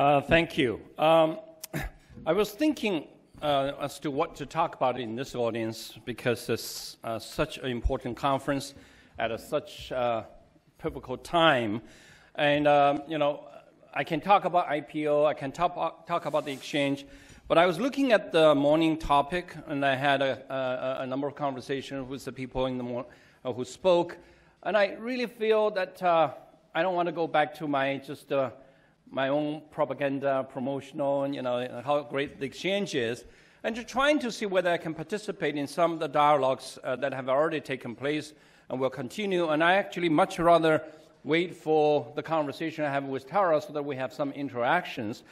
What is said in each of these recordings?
Uh, thank you. Um, I was thinking uh, as to what to talk about in this audience because it's uh, such an important conference at a, such a pivotal time. And, um, you know, I can talk about IPO, I can talk, talk about the exchange, but I was looking at the morning topic and I had a, a, a number of conversations with the people in the mor- uh, who spoke. And I really feel that uh, I don't want to go back to my just uh, my own propaganda, promotional, and you know how great the exchange is, and to trying to see whether I can participate in some of the dialogues uh, that have already taken place and will continue. And I actually much rather wait for the conversation I have with Tara so that we have some interactions.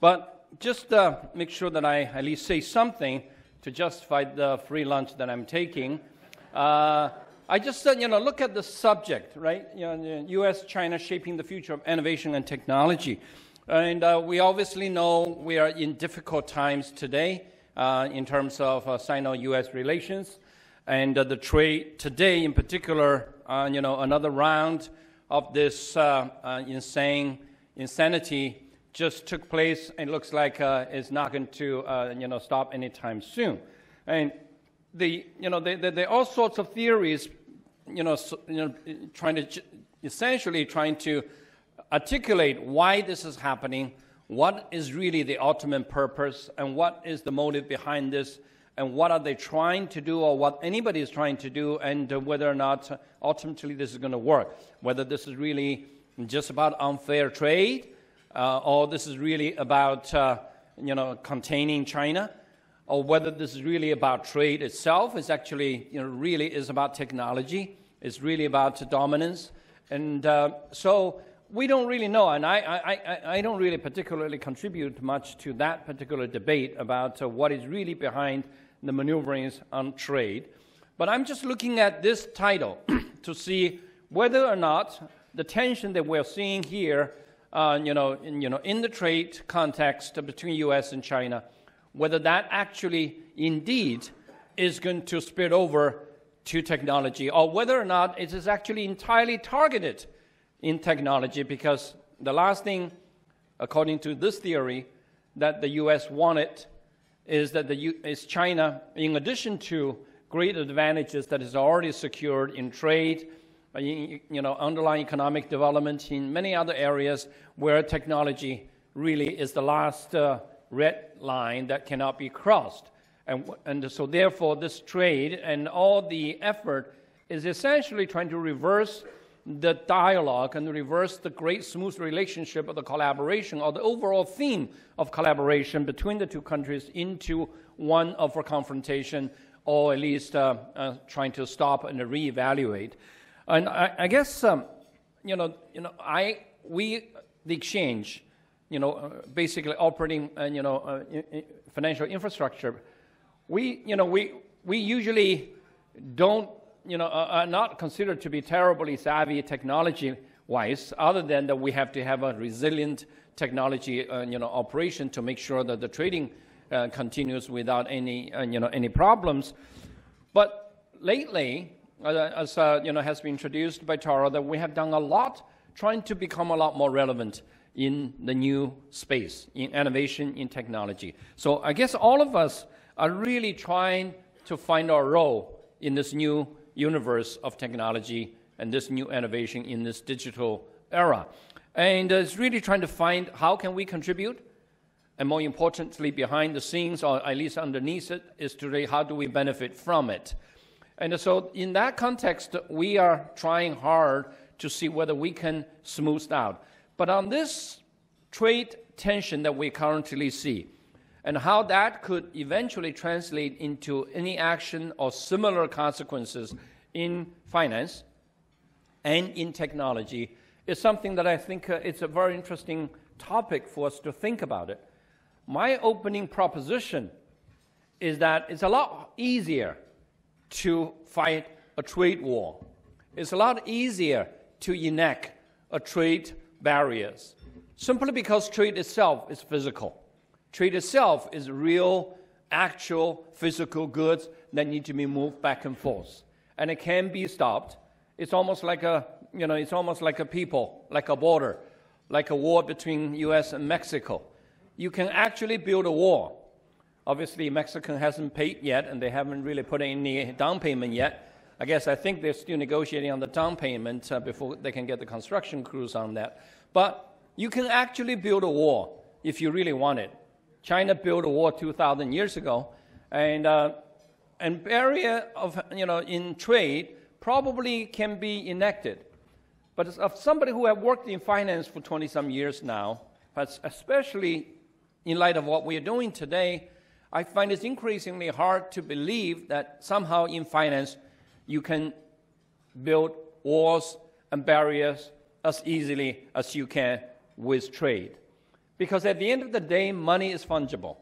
But just uh, make sure that I at least say something to justify the free lunch that I'm taking. Uh, I just said, you know, look at the subject, right? You know, U.S. China shaping the future of innovation and technology. And uh, we obviously know we are in difficult times today uh, in terms of uh, Sino-U.S. relations. And uh, the trade today, in particular, uh, you know, another round of this uh, insane insanity just took place. It looks like it's not going to, you know, stop anytime soon. And the, you know, there, are all sorts of theories, you know, so, you know, trying to, essentially trying to articulate why this is happening, what is really the ultimate purpose, and what is the motive behind this, and what are they trying to do, or what anybody is trying to do, and whether or not ultimately this is going to work. Whether this is really just about unfair trade, uh, or this is really about, uh, you know, containing China or whether this is really about trade itself. It's actually, you know, really is about technology. It's really about dominance. And uh, so we don't really know, and I, I, I, don't really particularly contribute much to that particular debate about uh, what is really behind the maneuverings on trade. But I'm just looking at this title to see whether or not the tension that we're seeing here, uh, you, know, in, you know, in the trade context between U.S. and China, whether that actually indeed is going to spill over to technology or whether or not it is actually entirely targeted in technology because the last thing, according to this theory, that the US wanted is that the U- is China, in addition to great advantages that is already secured in trade, uh, you know, underlying economic development in many other areas where technology really is the last uh, red line that cannot be crossed. And, and so, therefore, this trade and all the effort is essentially trying to reverse the dialogue and reverse the great smooth relationship of the collaboration or the overall theme of collaboration between the two countries into one of confrontation or at least uh, uh, trying to stop and reevaluate. And I, I guess, um, you know, you know, I, we, the exchange, you know, uh, basically operating, uh, you know, uh, financial infrastructure, we, you know, we, we usually don't, you know, are not considered to be terribly savvy technology-wise, other than that we have to have a resilient technology, uh, you know, operation to make sure that the trading uh, continues without any, uh, you know, any problems. But lately, as you know, has been introduced by Tara, that we have done a lot trying to become a lot more relevant in the new space, in innovation, in technology. So I guess all of us are really trying to find our role in this new universe of technology and this new innovation in this digital era. And uh, it's really trying to find how can we contribute, and more importantly, behind the scenes, or at least underneath it, is today how do we benefit from it. And so in that context, we are trying hard to see whether we can smooth out. But on this trade tension that we currently see, and how that could eventually translate into any action or similar consequences in finance and in technology, is something that I think uh, it's a very interesting topic for us to think about it. My opening proposition is that it's a lot easier to fight a trade war. It's a lot easier to enact a trade barriers, simply because trade itself is physical. Trade itself is real, actual physical goods that need to be moved back and forth. And it can be stopped. It's almost like a, you know, it's almost like a people, like a border. like a war between U.S. and Mexico. You can actually build a wall. Obviously, Mexico hasn't paid yet, and they haven't really put any down payment yet. I guess I think they're still negotiating on the down payment uh, before they can get the construction crews on that. But you can actually build a wall if you really want it. China built a wall 2,000 years ago, and uh, and barrier of you know in trade probably can be enacted. But of somebody who have worked in finance for 20 some years now, but especially in light of what we are doing today, I find it increasingly hard to believe that somehow in finance you can build walls and barriers as easily as you can with trade. Because at the end of the day, money is fungible.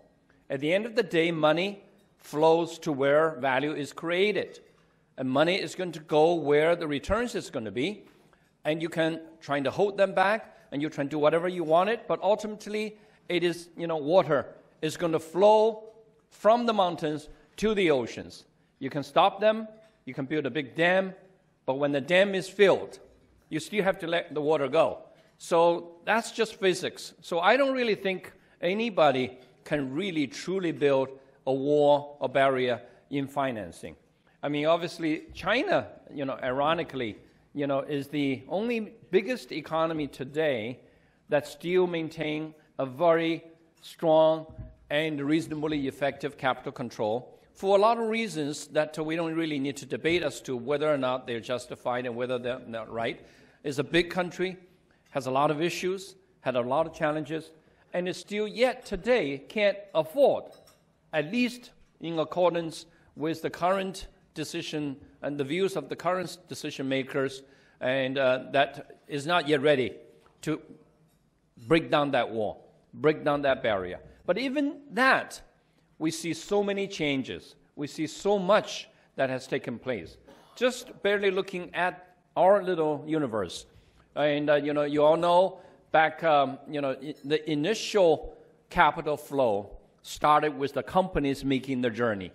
At the end of the day, money flows to where value is created. And money is going to go where the returns is going to be. And you can try to hold them back and you try to do whatever you want it, but ultimately it is, you know, water is going to flow from the mountains to the oceans. You can stop them, you can build a big dam, but when the dam is filled, you still have to let the water go. So that's just physics. So I don't really think anybody can really truly build a wall or barrier in financing. I mean, obviously, China, you know, ironically, you know, is the only biggest economy today that still maintain a very strong and reasonably effective capital control for a lot of reasons that we don't really need to debate as to whether or not they're justified and whether they're not right. It's a big country, has a lot of issues, had a lot of challenges, and it still yet today can't afford, at least in accordance with the current decision and the views of the current decision makers, and uh, that is not yet ready to break down that wall, break down that barrier. But even that, we see so many changes. We see so much that has taken place. Just barely looking at our little universe. And, uh, you know, you all know back, um, you know, the initial capital flow started with the companies making the journey.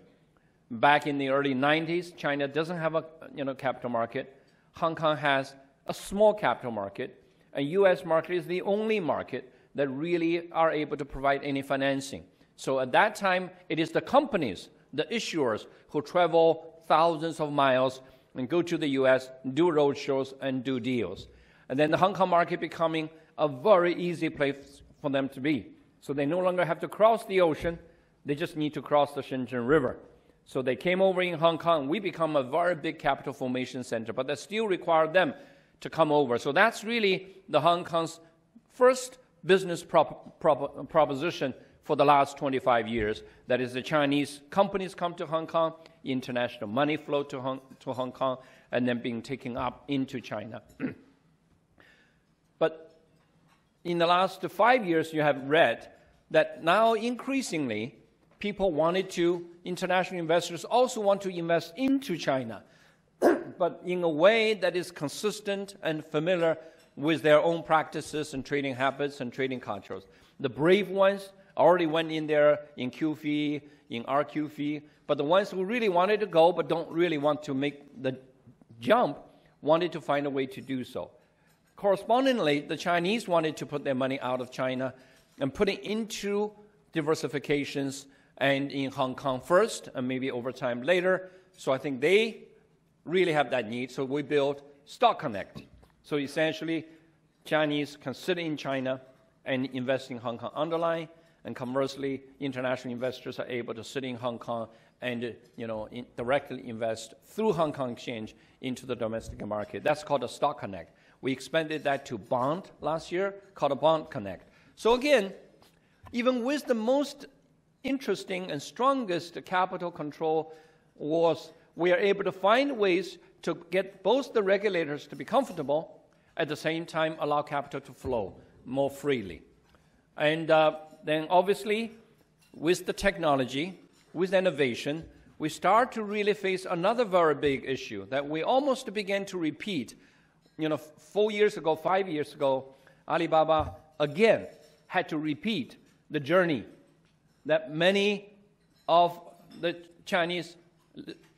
Back in the early 90s, China doesn't have a, you know, capital market. Hong Kong has a small capital market. And U.S. market is the only market that really are able to provide any financing. So at that time, it is the companies, the issuers, who travel thousands of miles and go to the US, do roadshows, and do deals. And then the Hong Kong market becoming a very easy place for them to be. So they no longer have to cross the ocean, they just need to cross the Shenzhen River. So they came over in Hong Kong. We become a very big capital formation center, but that still required them to come over. So that's really the Hong Kong's first business prop, prop, proposition for the last 25 years. That is, the Chinese companies come to Hong Kong, international money flow to Hong, to Hong Kong, and then being taken up into China. but in the last five years, you have read that now increasingly people wanted to, international investors also want to invest into China, but in a way that is consistent and familiar with their own practices and trading habits and trading cultures. The brave ones already went in there in QFII, in RQFII, but the ones who really wanted to go but don't really want to make the jump wanted to find a way to do so. Correspondingly, the Chinese wanted to put their money out of China and put it into diversifications and in Hong Kong first and maybe over time later. So I think they really have that need. So we built Stock Connect. So essentially, Chinese can sit in China and invest in Hong Kong underlying, and conversely, international investors are able to sit in Hong Kong and you know, in, directly invest through Hong Kong Exchange into the domestic market. That's called a Stock Connect. We expanded that to Bond last year, called a Bond Connect. So again, even with the most interesting and strongest capital control was we are able to find ways to get both the regulators to be comfortable, at the same time allow capital to flow more freely. And uh, then obviously, with the technology, with innovation, we start to really face another very big issue that we almost began to repeat. You know, four years ago, five years ago, Alibaba again had to repeat the journey that many of the Chinese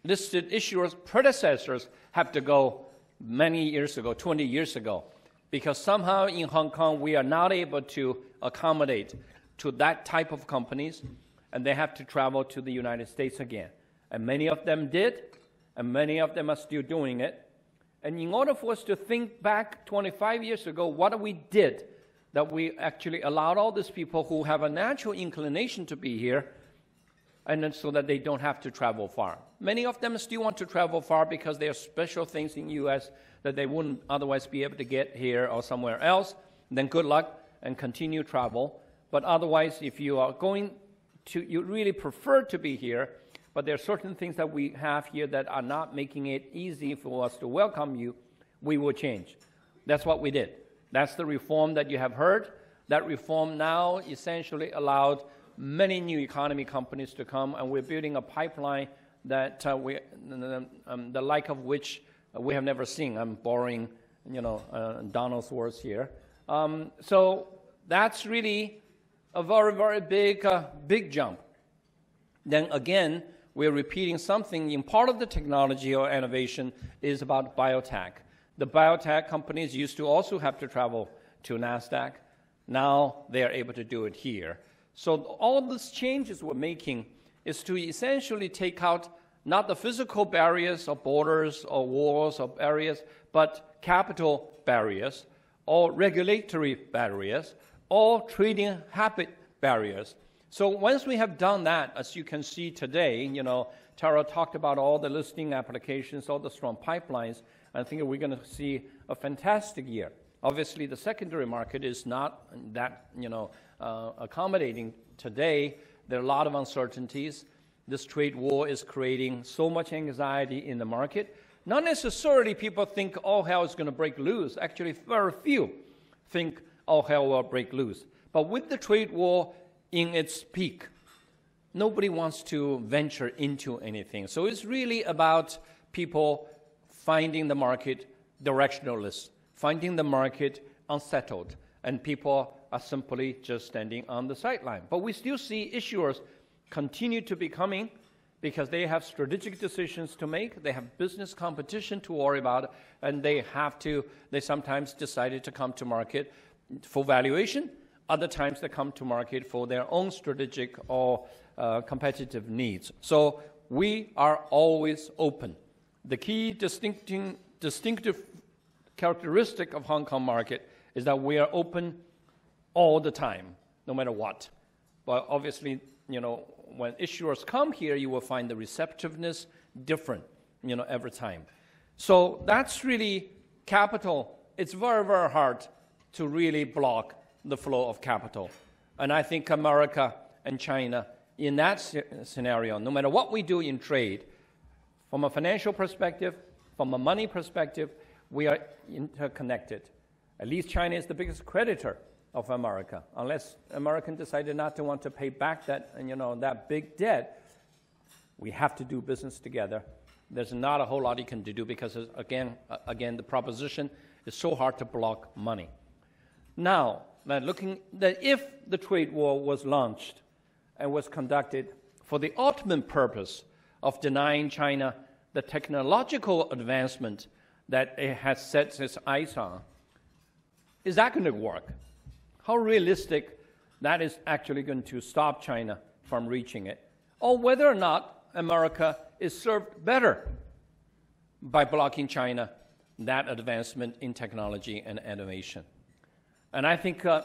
listed issuers' predecessors have to go many years ago, 20 years ago. because somehow in Hong Kong we are not able to accommodate to that type of companies, and they have to travel to the United States again. And many of them did, and many of them are still doing it. And in order for us to think back 25 years ago, what we did that we actually allowed all these people who have a natural inclination to be here, and so that they don't have to travel far. Many of them still want to travel far because there are special things in U.S. that they wouldn't otherwise be able to get here or somewhere else. Then good luck and continue travel. But otherwise, if you are going to, you really prefer to be here, but there are certain things that we have here that are not making it easy for us to welcome you, we will change. That's what we did. That's the reform that you have heard. That reform now essentially allowed many new economy companies to come, and we're building a pipeline that uh, we, um, the like of which we have never seen. I'm borrowing, you know, uh, Donald's words here. Um, so that's really a very, very big, uh, big jump. Then again, we're repeating something in part of the technology or innovation is about biotech. The biotech companies used to also have to travel to NASDAQ. Now they are able to do it here. So all these changes we're making is to essentially take out not the physical barriers or borders or walls or barriers, but capital barriers or regulatory barriers or trading habit barriers. So once we have done that, as you can see today, you know, Tara talked about all the listing applications, all the strong pipelines. I think we're going to see a fantastic year. Obviously, the secondary market is not that you know uh, accommodating today. There are a lot of uncertainties. This trade war is creating so much anxiety in the market. Not necessarily people think all hell is going to break loose. Actually, very few think all hell will break loose. But with the trade war in its peak, nobody wants to venture into anything. So it's really about people finding the market directionless, finding the market unsettled, and people are simply just standing on the sideline. But we still see issuers continue to be coming because they have strategic decisions to make, they have business competition to worry about, and they have to, they sometimes decided to come to market for valuation, other times they come to market for their own strategic or uh, competitive needs. So we are always open the key distincting, distinctive characteristic of Hong Kong market is that we are open all the time, no matter what. But obviously, you know, when issuers come here, you will find the receptiveness different, you know, every time. So that's really capital. It's very, very hard to really block the flow of capital. And I think America and China, in that scenario, no matter what we do in trade, from a financial perspective, from a money perspective, we are interconnected. At least China is the biggest creditor of America. Unless Americans decided not to want to pay back that, and you know, that big debt, we have to do business together. There's not a whole lot you can do because, again, again, the proposition is so hard to block money. Now, looking that if the trade war was launched and was conducted for the ultimate purpose of denying China the technological advancement that it has set its eyes on. Is that going to work? How realistic that is actually going to stop China from reaching it? Or whether or not America is served better by blocking China that advancement in technology and innovation. And I think uh,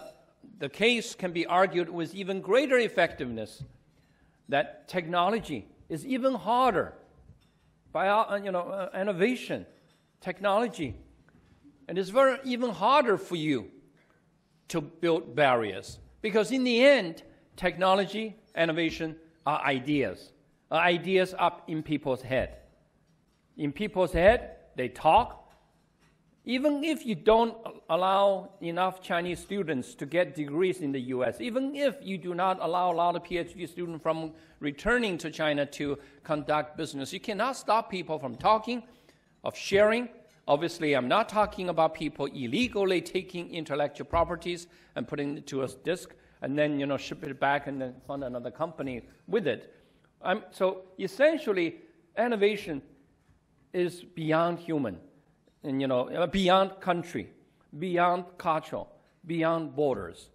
the case can be argued with even greater effectiveness that technology is even harder by uh, you know, uh, innovation, technology. And it's very even harder for you to build barriers because in the end, technology, innovation are ideas, are ideas up in people's head. In people's head, they talk, even if you don't allow enough Chinese students to get degrees in the US, even if you do not allow a lot of PhD students from returning to China to conduct business, you cannot stop people from talking, of sharing. Obviously, I'm not talking about people illegally taking intellectual properties and putting it to a disk and then you know ship it back and then fund another company with it. So essentially, innovation is beyond human and you know uh, beyond country beyond culture, beyond borders.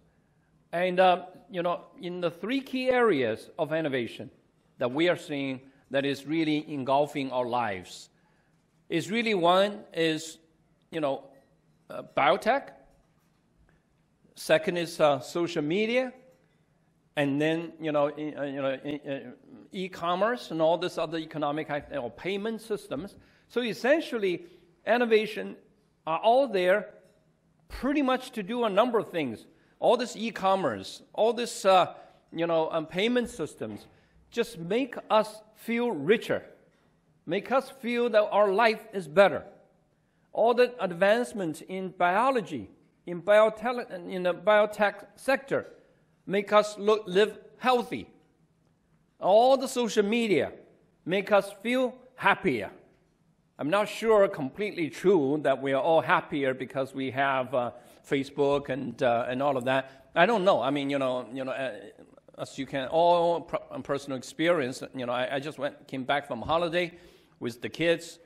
And, uh, you know, in the three key areas of innovation that we are seeing that is really engulfing our lives, is really one is, you know, uh, biotech. Second is uh, social media. And then, you know, uh, you know, uh, e-commerce and all this other economic know, payment systems. So essentially, innovation are all there pretty much to do a number of things. All this e-commerce, all this, uh, you know, um, payment systems, just make us feel richer, make us feel that our life is better. All the advancements in biology, in, biotech, in the biotech sector, make us look, live healthy. All the social media make us feel happier. I'm not sure completely true that we are all happier because we have uh, Facebook and, uh, and all of that. I don't know. I mean, you know, you know, uh, as you can all personal experience. You know, I, I just went came back from holiday with the kids.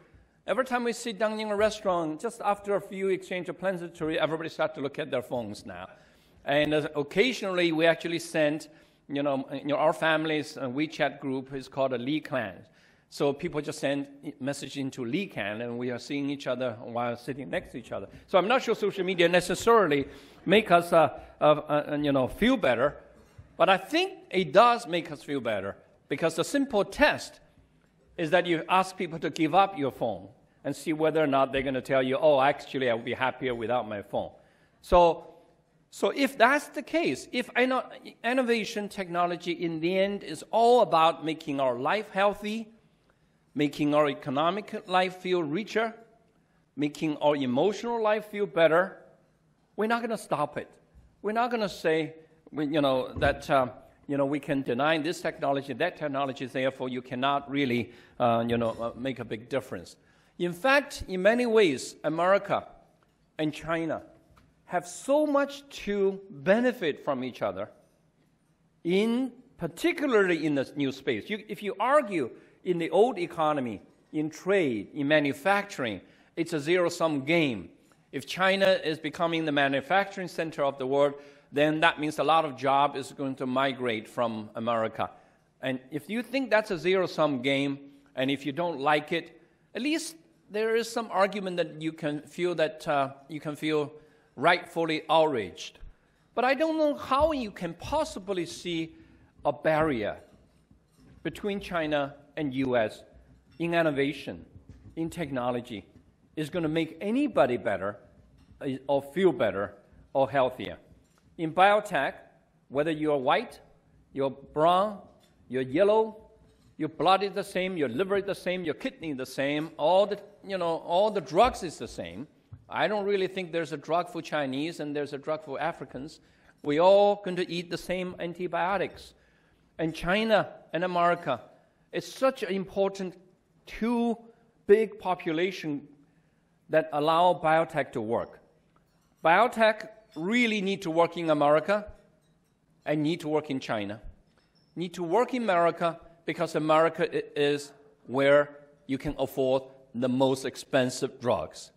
Every time we sit down in a restaurant, just after a few exchange of pleasantry, everybody start to look at their phones now. And uh, occasionally, we actually send, you know, you know our family's uh, WeChat group is called a Li Clan. So people just send message into Li Clan, and we are seeing each other while sitting next to each other. So I'm not sure social media necessarily make us, uh, uh, uh, you know, feel better, but I think it does make us feel better because the simple test is that you ask people to give up your phone and see whether or not they're going to tell you, oh, actually, I would be happier without my phone. So, so if that's the case, if innovation technology in the end is all about making our life healthy, making our economic life feel richer, making our emotional life feel better, we're not going to stop it. We're not going to say, you know, that, uh, you know, we can deny this technology, that technology, therefore you cannot really, uh, you know, uh, make a big difference. In fact, in many ways, America and China have so much to benefit from each other, in particularly in the new space. You, if you argue in the old economy, in trade, in manufacturing, it's a zero sum game. If China is becoming the manufacturing center of the world, then that means a lot of job is going to migrate from America. And if you think that's a zero sum game, and if you don't like it, at least there is some argument that you can feel that uh, you can feel rightfully outraged. But I don't know how you can possibly see a barrier between China and US in innovation, in technology, is going to make anybody better uh, or feel better or healthier. In biotech, whether you're white, you're brown, you're yellow, your blood is the same, your liver is the same, your kidney is the same, all the, you know, all the drugs is the same. I don't really think there's a drug for Chinese and there's a drug for Africans. We all going to eat the same antibiotics. And China and America it's such an important two big population that allow biotech to work. Biotech really need to work in America and need to work in China. Need to work in America because America is where you can afford the most expensive drugs.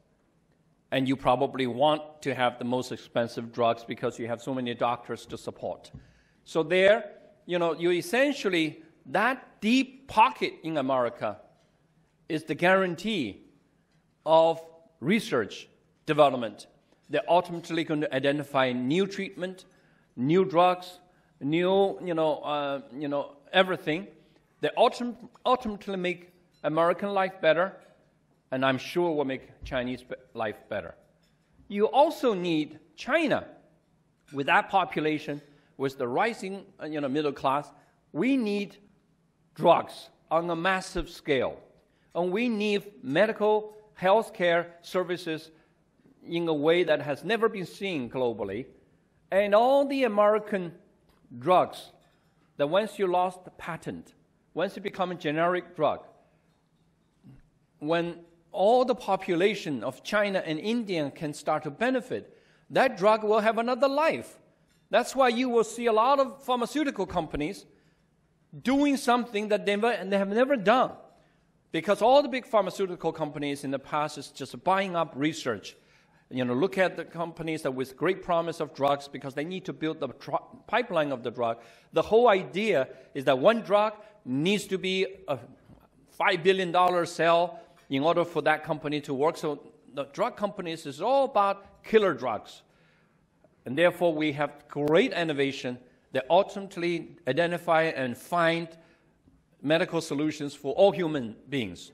And you probably want to have the most expensive drugs because you have so many doctors to support. So there, you know, you essentially that deep pocket in America is the guarantee of research development. They're ultimately going to identify new treatment, new drugs, new, you know, uh, you know everything. They ultim- ultimately make American life better, and I'm sure will make Chinese life better. You also need China, with that population, with the rising, uh, you know, middle class. We need drugs on a massive scale. And we need medical healthcare services in a way that has never been seen globally. And all the American drugs that once you lost the patent, once it become a generic drug, when all the population of China and India can start to benefit, that drug will have another life. That's why you will see a lot of pharmaceutical companies doing something that they, they have never done. Because all the big pharmaceutical companies in the past is just buying up research You know, look at the companies that with great promise of drugs because they need to build the tr- pipeline of the drug. The whole idea is that one drug needs to be a $5 billion sale in order for that company to work. So the drug companies is all about killer drugs. And therefore, we have great innovation that ultimately identify and find medical solutions for all human beings.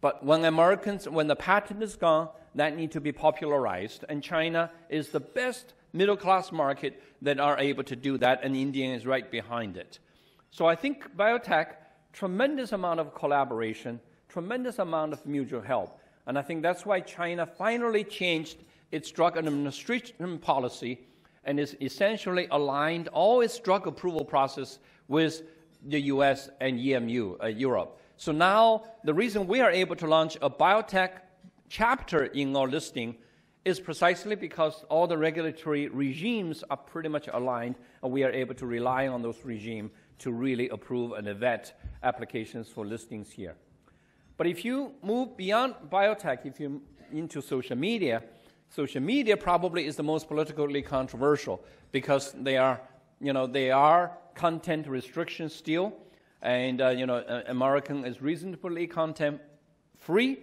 But when Americans, when the patent is gone, that need to be popularized. And China is the best middle class market that are able to do that, and India is right behind it. So I think biotech, tremendous amount of collaboration, tremendous amount of mutual help. And I think that's why China finally changed its drug administration policy and is essentially aligned all its drug approval process with the US and EMU, uh, Europe. So now the reason we are able to launch a biotech chapter in our listing is precisely because all the regulatory regimes are pretty much aligned and we are able to rely on those regimes to really approve and vet applications for listings here. But if you move beyond biotech, if you into social media, social media probably is the most politically controversial because they are, you know, they are content restrictions still, and uh, you know, uh, American is reasonably content free.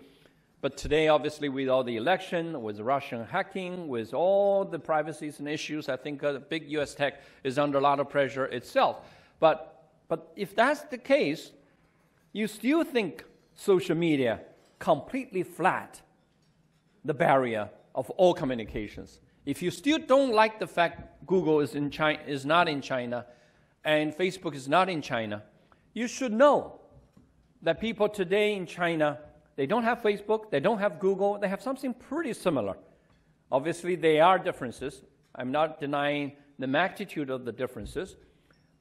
But today, obviously, with all the election, with Russian hacking, with all the privacies and issues, I think uh, big U.S. tech is under a lot of pressure itself. But, but if that's the case, you still think social media completely flat the barrier of all communications. If you still don't like the fact Google is, in China, is not in China and Facebook is not in China, you should know that people today in China, they don't have Facebook, they don't have Google, they have something pretty similar. Obviously, there are differences. I'm not denying the magnitude of the differences.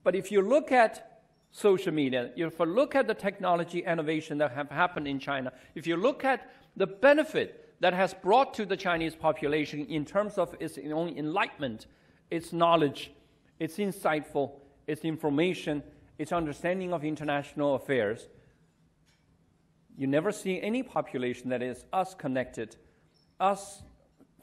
But if you look at social media, if you look at the technology innovation that have happened in China, if you look at the benefit that has brought to the Chinese population in terms of its own enlightenment, its knowledge, its insightful, its information, its understanding of international affairs, you never see any population that is us connected, us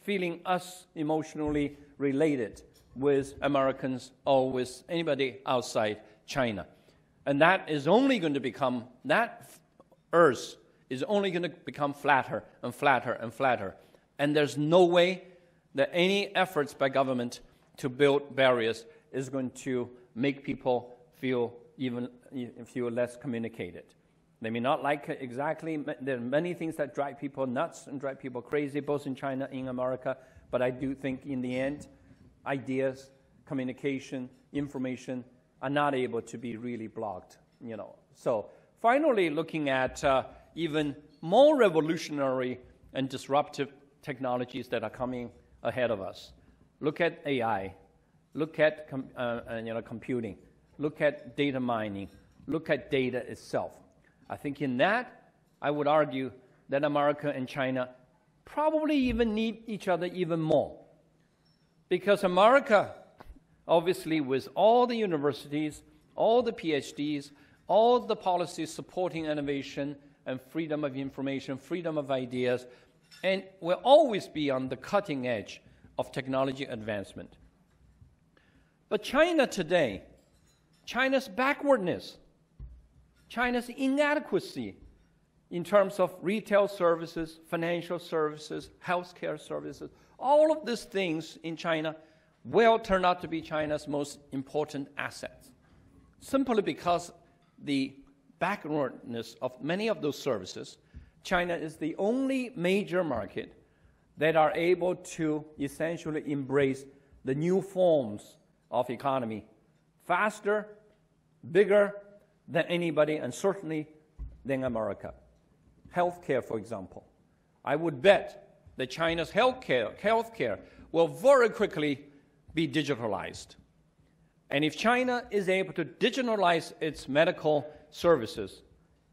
feeling us emotionally related with Americans or with anybody outside China. And that is only going to become, that earth is only going to become flatter and flatter and flatter. And there's no way that any efforts by government to build barriers is going to make people feel even feel less communicated. They may not like exactly. There are many things that drive people nuts and drive people crazy, both in China and in America. But I do think in the end, ideas, communication, information are not able to be really blocked. You know. So finally, looking at uh, even more revolutionary and disruptive technologies that are coming ahead of us. Look at AI. Look at uh, uh, you know, computing. Look at data mining. Look at data itself. I think in that, I would argue that America and China probably even need each other even more. Because America, obviously, with all the universities, all the PhDs, all the policies supporting innovation and freedom of information, freedom of ideas, and will always be on the cutting edge of technology advancement. But China today, China's backwardness, China's inadequacy in terms of retail services, financial services, healthcare services, all of these things in China will turn out to be China's most important assets. Simply because the backwardness of many of those services, China is the only major market that are able to essentially embrace the new forms of economy faster, bigger than anybody, and certainly than America. Healthcare, for example. I would bet that China's healthcare, healthcare will very quickly be digitalized. And if China is able to digitalize its medical services,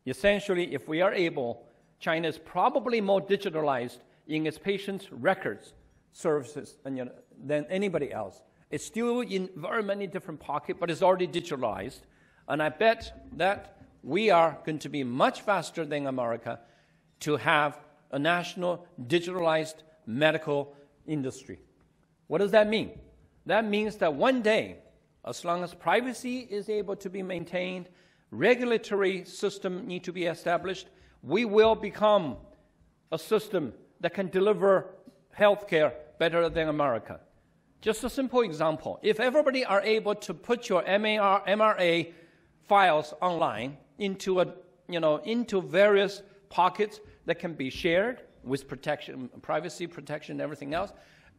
essentially, if we are able, China is probably more digitalized in its patients' records services than, anybody else. It's still in very many different pockets, but it's already digitalized. And I bet that we are going to be much faster than America to have a national digitalized medical industry. What does that mean? That means that one day, as long as privacy is able to be maintained, regulatory system need to be established, we will become a system that can deliver healthcare better than America. Just a simple example. If everybody are able to put your MAR, MRA files online into, a, you know, into various pockets that can be shared with protection, privacy protection, everything else,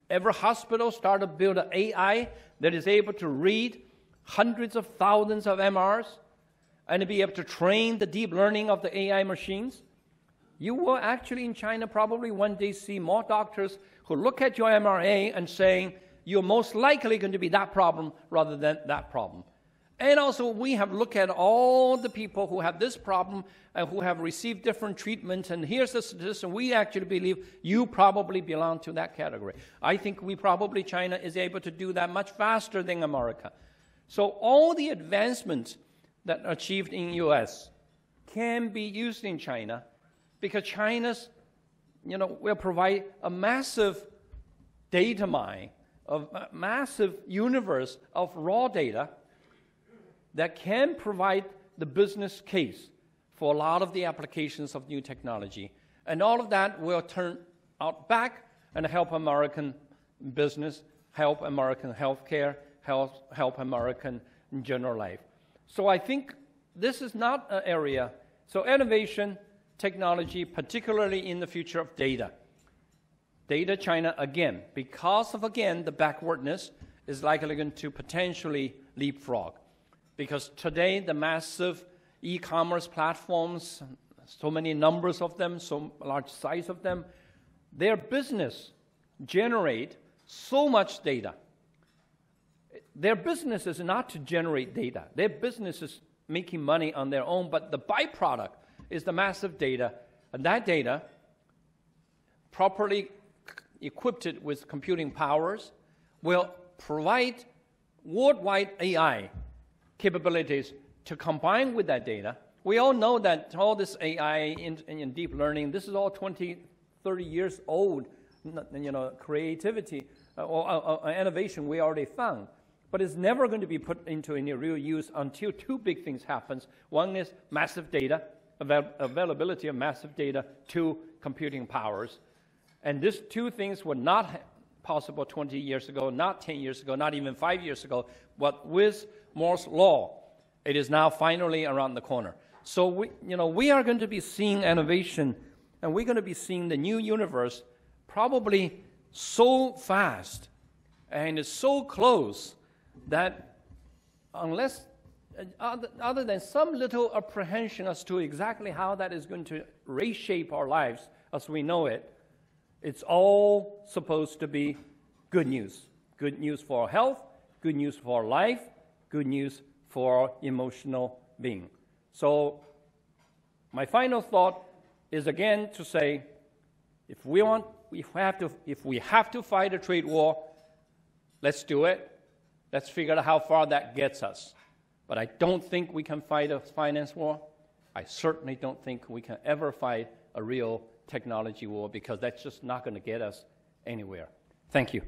every hospital start to build an AI that is able to read hundreds of thousands of MRs and be able to train the deep learning of the AI machines. You will actually in China probably one day see more doctors who look at your MRA and saying, you're most likely going to be that problem rather than that problem. And also, we have looked at all the people who have this problem and who have received different treatments, and here's the statistic. We actually believe you probably belong to that category. I think we probably, China is able to do that much faster than America. So, all the advancements that achieved in US can be used in China because China's, you know, will provide a massive data mine a massive universe of raw data that can provide the business case for a lot of the applications of new technology. And all of that will turn out back and help American business, help American healthcare, help, help American general life. So I think this is not an area. So innovation, technology, particularly in the future of data Data China again, because of again the backwardness, is likely going to potentially leapfrog. Because today the massive e-commerce platforms, so many numbers of them, so large size of them, their business generate so much data. Their business is not to generate data. Their business is making money on their own, but the byproduct is the massive data, and that data properly equipped with computing powers will provide worldwide AI capabilities to combine with that data. We all know that all this AI in, in deep learning, this is all 20, 30 years old, you know, creativity uh, or uh, uh, innovation we already found. But it's never going to be put into any real use until two big things happens. One is massive data, avail availability of massive data, two, computing powers. And these two things were not possible 20 years ago, not 10 years ago, not even five years ago. But with Moore's law, it is now finally around the corner. So we, you know, we are going to be seeing innovation, and we're going to be seeing the new universe probably so fast and so close that unless uh, other than some little apprehension as to exactly how that is going to reshape our lives as we know it, it's all supposed to be good news. Good news for health, good news for life, good news for emotional being. So, my final thought is again to say if we want, if we have to, if we have to fight a trade war, let's do it. Let's figure out how far that gets us. But I don't think we can fight a finance war. I certainly don't think we can ever fight a real technology war because that's just not going to get us anywhere. Thank you.